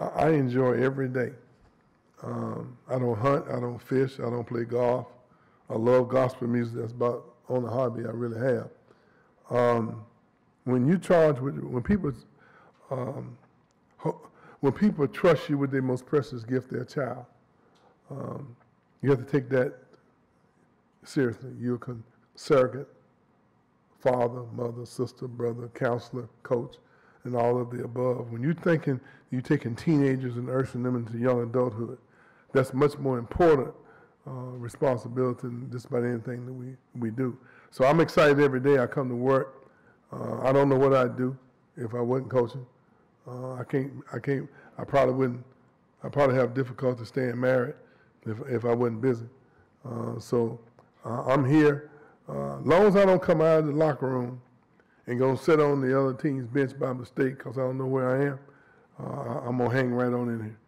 I, I enjoy every day. Um, I don't hunt, I don't fish, I don't play golf. I love gospel music. That's about the only hobby I really have. Um, when you charge with, when people, um, when people trust you with their most precious gift, their child, um, you have to take that seriously. You're a surrogate, father, mother, sister, brother, counselor, coach, and all of the above. When you're thinking you're taking teenagers and ushering them into young adulthood, that's much more important uh, responsibility than just about anything that we, we do. So I'm excited every day I come to work. Uh, I don't know what I'd do if I wasn't coaching. Uh, I can't, I can't, I probably wouldn't, I probably have difficulty staying married if, if I wasn't busy. Uh, so uh, I'm here. Uh, long as I don't come out of the locker room and go sit on the other team's bench by mistake because I don't know where I am, uh, I'm to hang right on in here.